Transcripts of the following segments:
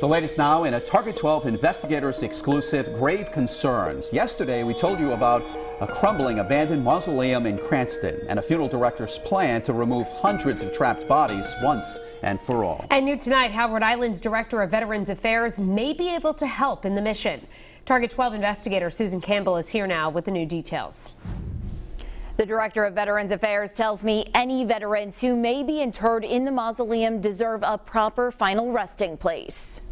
The latest now in a Target 12 investigators exclusive grave concerns. Yesterday, we told you about a crumbling abandoned mausoleum in Cranston and a funeral director's plan to remove hundreds of trapped bodies once and for all. And new tonight, how Rhode Island's Director of Veterans Affairs may be able to help in the mission. Target 12 investigator Susan Campbell is here now with the new details. The director of Veterans Affairs tells me any veterans who may be interred in the mausoleum deserve a proper final resting place.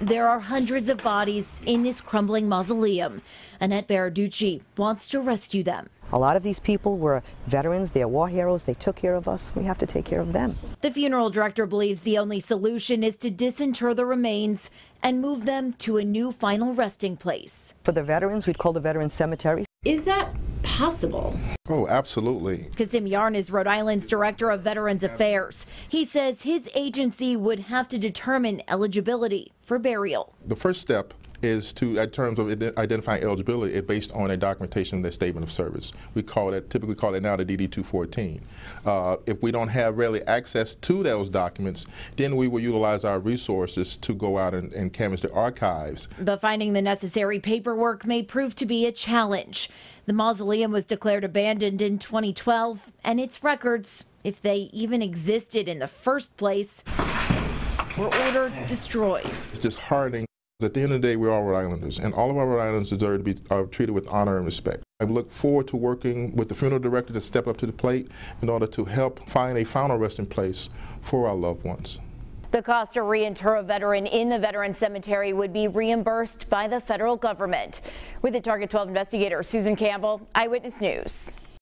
There are hundreds of bodies in this crumbling mausoleum. Annette Baraducci wants to rescue them. A lot of these people were veterans, they're war heroes, they took care of us. We have to take care of them. The funeral director believes the only solution is to disinter the remains and move them to a new final resting place. For the veterans, we'd call the Veterans Cemetery. Is that possible? Oh, absolutely. Kasim Yarn is Rhode Island's Director of Veterans Affairs. He says his agency would have to determine eligibility for burial. The first step is to, in terms of identifying eligibility, it based on a documentation of their statement of service. We call it, typically call it now the DD-214. Uh, if we don't have really access to those documents, then we will utilize our resources to go out and, and canvass the archives. But finding the necessary paperwork may prove to be a challenge. The mausoleum was declared abandoned in 2012, and its records, if they even existed in the first place, were ordered destroyed. It's disheartening. At the end of the day, we're all Rhode Islanders, and all of our Rhode Islanders deserve to be uh, treated with honor and respect. I look forward to working with the funeral director to step up to the plate in order to help find a final resting place for our loved ones. The cost to reinter a veteran in the Veterans Cemetery would be reimbursed by the federal government. With the Target 12 investigator Susan Campbell, Eyewitness News.